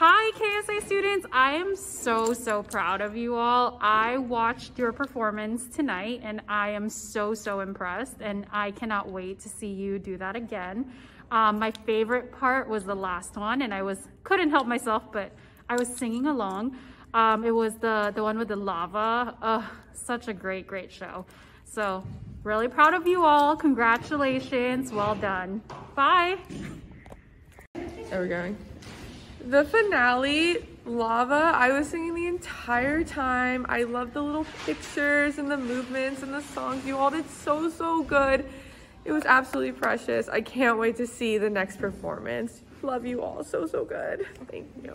Hi KSA students, I am so, so proud of you all. I watched your performance tonight and I am so, so impressed and I cannot wait to see you do that again. Um, my favorite part was the last one and I was couldn't help myself, but I was singing along. Um, it was the, the one with the lava. Such a great, great show. So really proud of you all. Congratulations. Well done. Bye. Are we going? The finale, Lava, I was singing the entire time. I love the little pictures and the movements and the songs. You all did so, so good. It was absolutely precious. I can't wait to see the next performance. Love you all so, so good. Thank you.